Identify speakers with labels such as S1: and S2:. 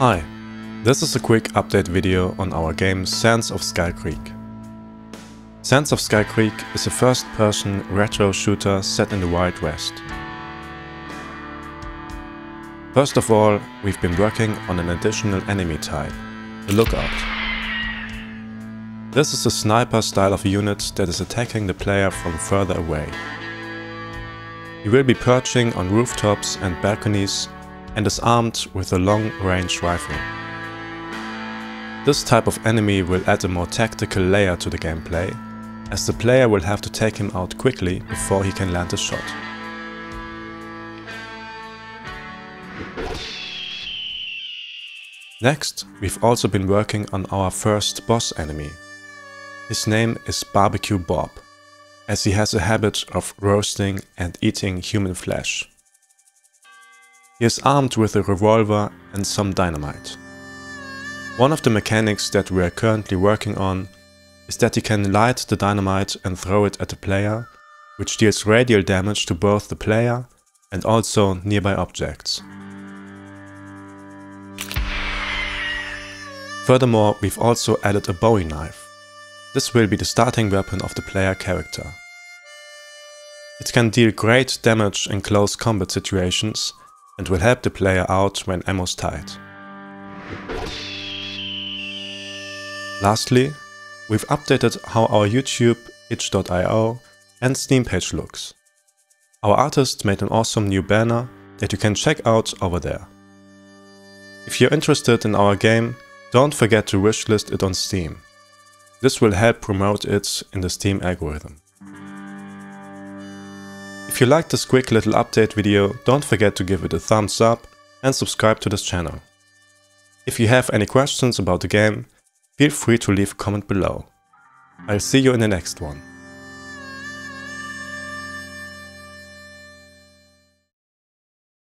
S1: Hi, this is a quick update video on our game Sands of Skullcreek. Sands of Skullcreek is a first-person retro shooter set in the Wild West. First of all, we've been working on an additional enemy type, the Lookout. This is a sniper style of unit that is attacking the player from further away. You will be perching on rooftops and balconies and is armed with a long-range rifle. This type of enemy will add a more tactical layer to the gameplay, as the player will have to take him out quickly before he can land a shot. Next, we've also been working on our first boss enemy. His name is Barbecue Bob, as he has a habit of roasting and eating human flesh. He is armed with a revolver and some dynamite. One of the mechanics that we are currently working on is that he can light the dynamite and throw it at the player, which deals radial damage to both the player and also nearby objects. Furthermore, we've also added a bowie knife. This will be the starting weapon of the player character. It can deal great damage in close combat situations and will help the player out when ammo's tight. Lastly, we've updated how our YouTube, itch.io and Steam page looks. Our artist made an awesome new banner that you can check out over there. If you're interested in our game, don't forget to wishlist it on Steam. This will help promote it in the Steam algorithm. If you liked this quick little update video, don't forget to give it a thumbs up and subscribe to this channel. If you have any questions about the game, feel free to leave a comment below. I'll see you in the next one.